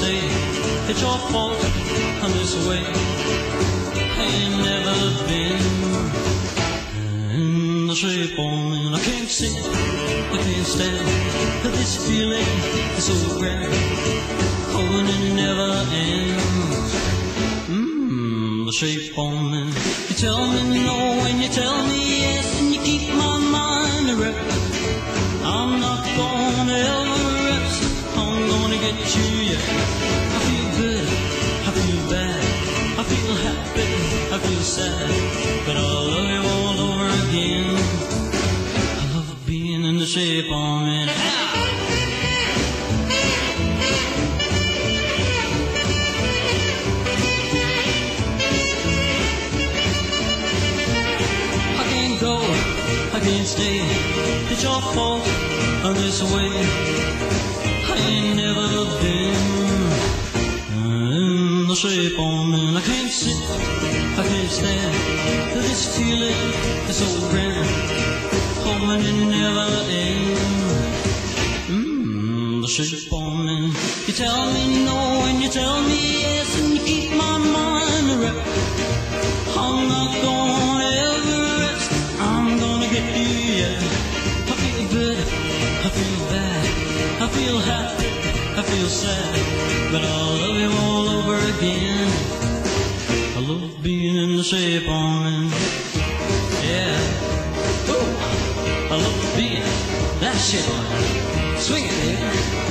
say it's your fault I'm this way. I ain't never been in the shape on and I can't sit, I can't stand this feeling is so grand. Oh, and it never ends. Mmm, the shape on me. You tell me no and you tell me yes, and you keep my mind erect. I'm not gonna rest. I'm gonna you. I feel good, I feel bad, I feel happy, I feel sad, but I love you all over again. I love being in the shape I'm in. I can't go, I can't stay. It's your fault I'm this way. The shape I'm in. I can't sit, I can't stand. This feeling is so grand. Oh, and it never ends. Mmm, the shape I'm in. You tell me no and you tell me yes, and you keep my mind wrapped. I'm not gonna ever rest. I'm gonna get you, yeah. I feel good, I feel bad, I feel happy, I feel sad, but I'll love you all over again. I love being in the shape I'm in. Yeah. Ooh, I love being that shape I'm in. Swing it, baby.